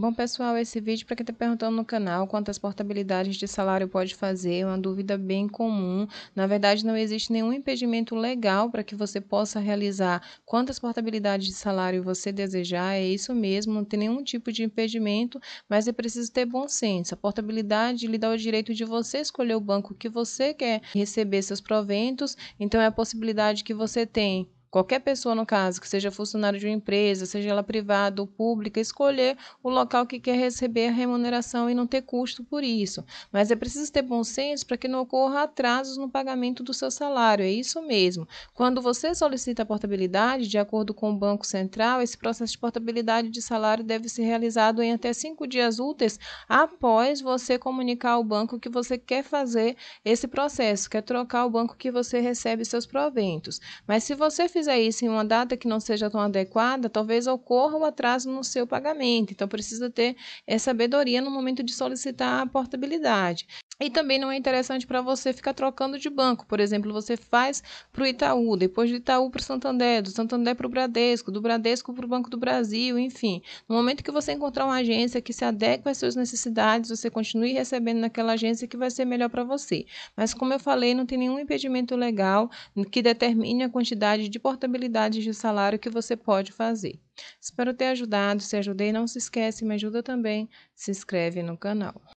Bom, pessoal, esse vídeo para quem está perguntando no canal quantas portabilidades de salário pode fazer, é uma dúvida bem comum. Na verdade, não existe nenhum impedimento legal para que você possa realizar quantas portabilidades de salário você desejar, é isso mesmo, não tem nenhum tipo de impedimento, mas é preciso ter bom senso. A portabilidade lhe dá o direito de você escolher o banco que você quer receber seus proventos, então é a possibilidade que você tem Qualquer pessoa, no caso, que seja funcionário de uma empresa, seja ela privada ou pública, escolher o local que quer receber a remuneração e não ter custo por isso. Mas é preciso ter bom senso para que não ocorra atrasos no pagamento do seu salário. É isso mesmo. Quando você solicita a portabilidade, de acordo com o Banco Central, esse processo de portabilidade de salário deve ser realizado em até cinco dias úteis após você comunicar ao banco que você quer fazer esse processo, quer trocar o banco que você recebe seus proventos. Mas se você fizer isso em uma data que não seja tão adequada, talvez ocorra o atraso no seu pagamento. Então, precisa ter essa sabedoria no momento de solicitar a portabilidade. E também não é interessante para você ficar trocando de banco. Por exemplo, você faz para o Itaú, depois do Itaú para o Santander, do Santander para o Bradesco, do Bradesco para o Banco do Brasil, enfim. No momento que você encontrar uma agência que se adeque às suas necessidades, você continue recebendo naquela agência que vai ser melhor para você. Mas, como eu falei, não tem nenhum impedimento legal que determine a quantidade de portabilidade de salário que você pode fazer. Espero ter ajudado. Se ajudei, não se esquece, me ajuda também. Se inscreve no canal.